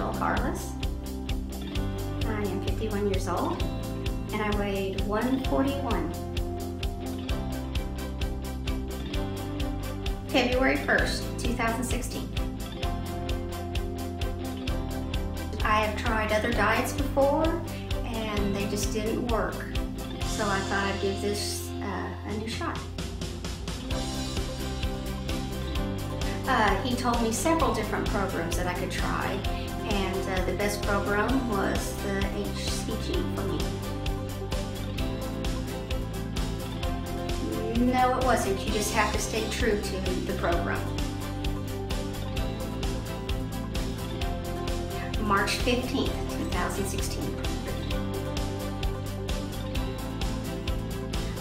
Nicole Harless. I am 51 years old and I weighed 141. February 1st, 2016. I have tried other diets before and they just didn't work. So I thought I'd give this uh, a new shot. Uh, he told me several different programs that I could try and uh, the best program was the HCG for me. No, it wasn't. You just have to stay true to the program. March 15th, 2016.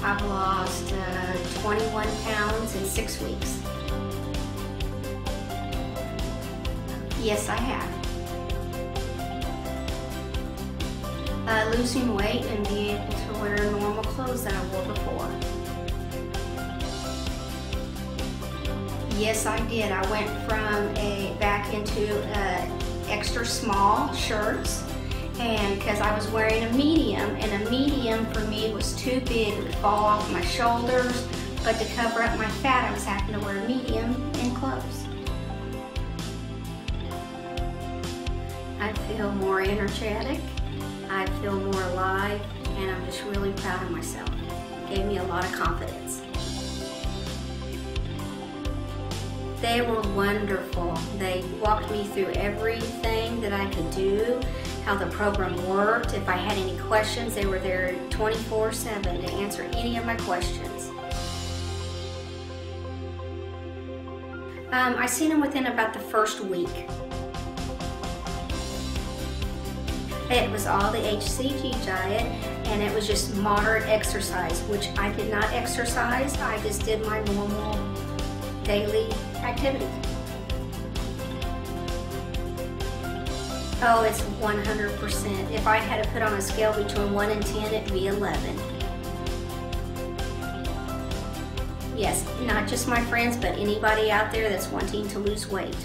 I've lost uh, 21 pounds in six weeks. Yes, I have. Uh, losing weight and be able to wear normal clothes that I wore before. Yes, I did. I went from a back into uh, extra small shirts and because I was wearing a medium and a medium for me was too big. It would fall off my shoulders, but to cover up my fat, I was having to wear a medium in clothes. I feel more energetic, I feel more alive, and I'm just really proud of myself. It gave me a lot of confidence. They were wonderful. They walked me through everything that I could do, how the program worked. If I had any questions, they were there 24-7 to answer any of my questions. Um, I seen them within about the first week. It was all the HCG diet and it was just moderate exercise, which I did not exercise. I just did my normal daily activity. Oh, it's 100%. If I had to put on a scale between 1 and 10, it'd be 11. Yes, not just my friends, but anybody out there that's wanting to lose weight.